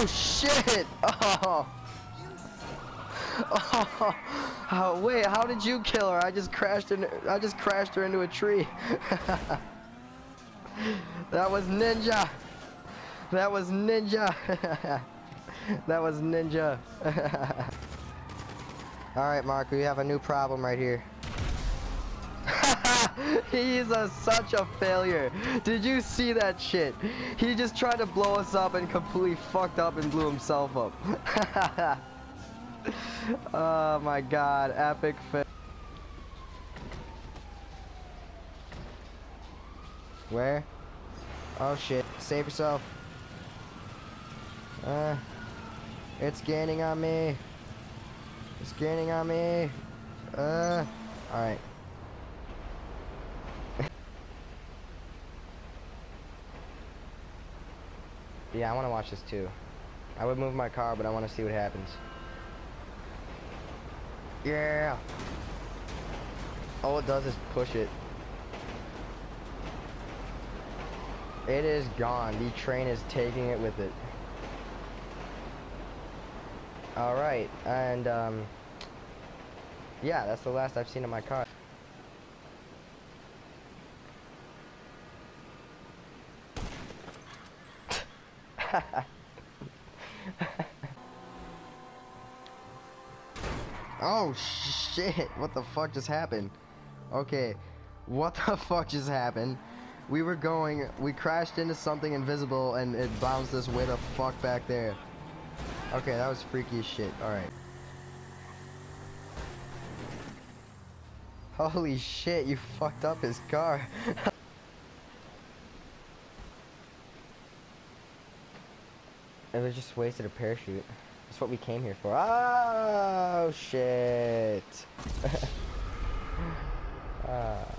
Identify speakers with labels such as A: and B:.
A: Oh shit! Oh. Oh, oh, wait, how did you kill her? I just crashed in I just crashed her into a tree. that was ninja. That was ninja. that was ninja. Alright, Mark, we have a new problem right here. He's a, such a failure. Did you see that shit? He just tried to blow us up and completely fucked up and blew himself up. oh my god, epic fail. Where? Oh shit, save yourself. Uh, it's gaining on me. It's gaining on me. Uh, alright. Yeah, I want to watch this too. I would move my car, but I want to see what happens. Yeah. All it does is push it. It is gone. The train is taking it with it. Alright, and um, yeah, that's the last I've seen of my car. oh shit, what the fuck just happened? Okay, what the fuck just happened? We were going, we crashed into something invisible and it bounced us way the fuck back there. Okay, that was freaky as shit. Alright. Holy shit, you fucked up his car. it was just wasted a parachute. That's what we came here for. Oh, shit. ah.